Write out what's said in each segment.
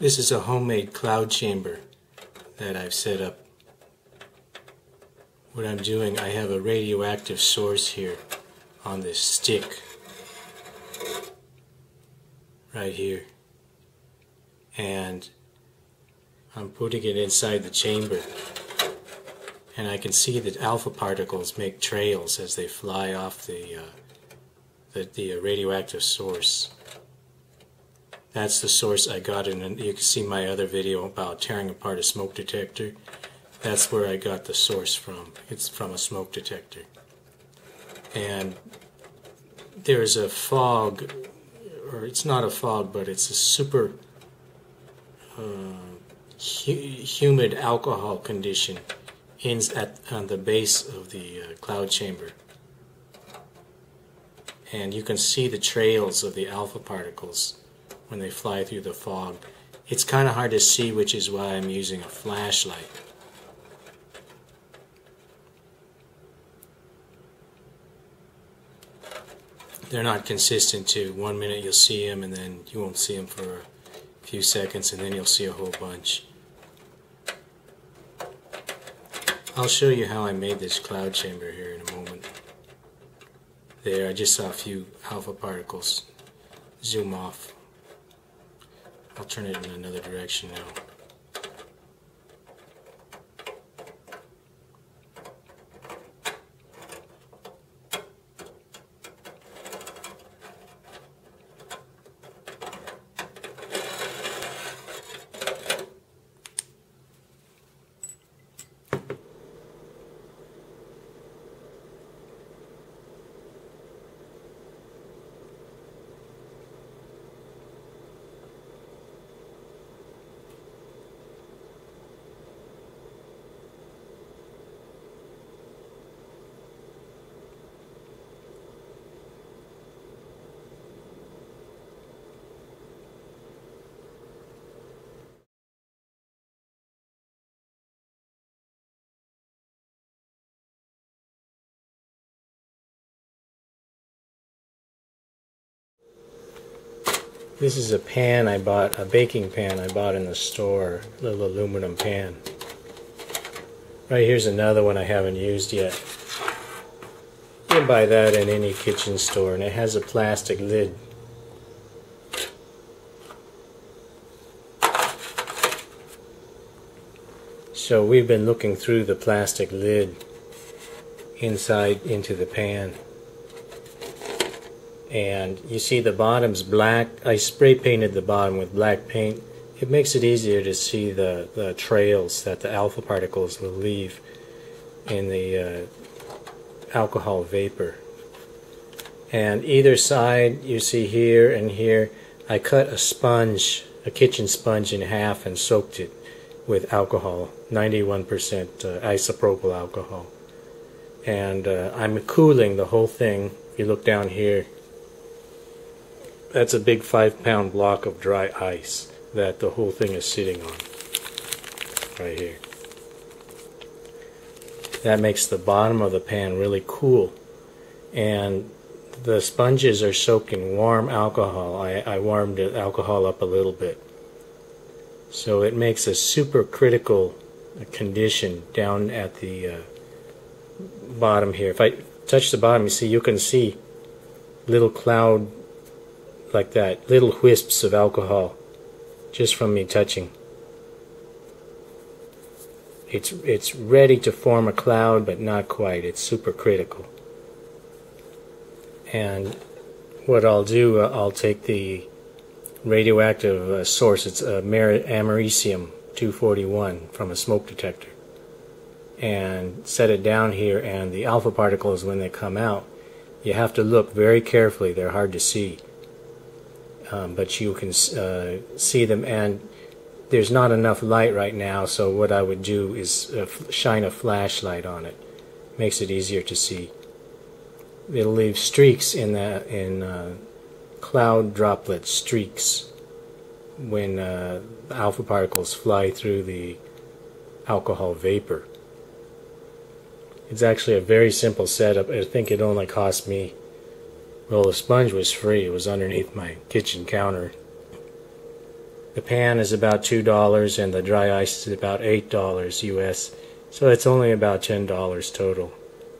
This is a homemade cloud chamber that I've set up. What I'm doing, I have a radioactive source here on this stick right here and I'm putting it inside the chamber and I can see that alpha particles make trails as they fly off the uh, the, the radioactive source. That's the source I got in, and you can see my other video about tearing apart a smoke detector. That's where I got the source from. It's from a smoke detector. And there's a fog, or it's not a fog, but it's a super uh, hu humid alcohol condition in at on the base of the uh, cloud chamber and you can see the trails of the alpha particles when they fly through the fog. It's kind of hard to see, which is why I'm using a flashlight. They're not consistent too. One minute you'll see them and then you won't see them for a few seconds and then you'll see a whole bunch. I'll show you how I made this cloud chamber here in a moment there. I just saw a few alpha particles zoom off. I'll turn it in another direction now. This is a pan I bought, a baking pan I bought in the store, a little aluminum pan. Right here's another one I haven't used yet. You can buy that in any kitchen store and it has a plastic lid. So we've been looking through the plastic lid inside into the pan and you see the bottom's black. I spray painted the bottom with black paint. It makes it easier to see the, the trails that the alpha particles will leave in the uh, alcohol vapor. And either side you see here and here, I cut a sponge, a kitchen sponge in half and soaked it with alcohol, 91% uh, isopropyl alcohol. And uh, I'm cooling the whole thing. If you look down here, that's a big five pound block of dry ice that the whole thing is sitting on right here. That makes the bottom of the pan really cool. And the sponges are soaked in warm alcohol. I, I warmed the alcohol up a little bit. So it makes a super critical condition down at the uh, bottom here. If I touch the bottom you see you can see little cloud like that, little wisps of alcohol just from me touching. It's, it's ready to form a cloud, but not quite. It's supercritical. And what I'll do, uh, I'll take the radioactive uh, source, it's uh, americium 241 from a smoke detector, and set it down here. And the alpha particles, when they come out, you have to look very carefully. They're hard to see um, but you can uh, see them. And there's not enough light right now so what I would do is uh, shine a flashlight on it. Makes it easier to see. It'll leave streaks in the in uh, cloud droplet streaks when uh, alpha particles fly through the alcohol vapor. It's actually a very simple setup. I think it only cost me well, the sponge was free. It was underneath my kitchen counter. The pan is about $2 and the dry ice is about $8 US. So it's only about $10 total,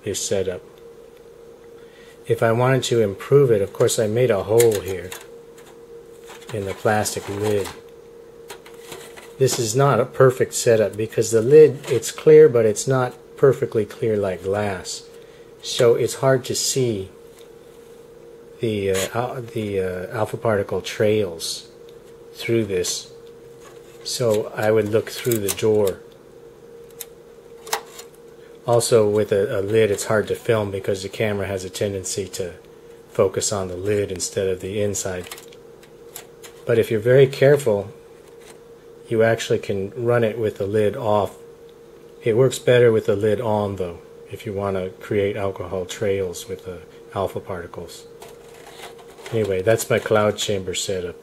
this setup. If I wanted to improve it, of course I made a hole here in the plastic lid. This is not a perfect setup because the lid, it's clear but it's not perfectly clear like glass. So it's hard to see the, uh, the uh, alpha particle trails through this. So I would look through the door. Also with a, a lid it's hard to film because the camera has a tendency to focus on the lid instead of the inside. But if you're very careful, you actually can run it with the lid off. It works better with the lid on though, if you want to create alcohol trails with the alpha particles. Anyway, that's my cloud chamber setup.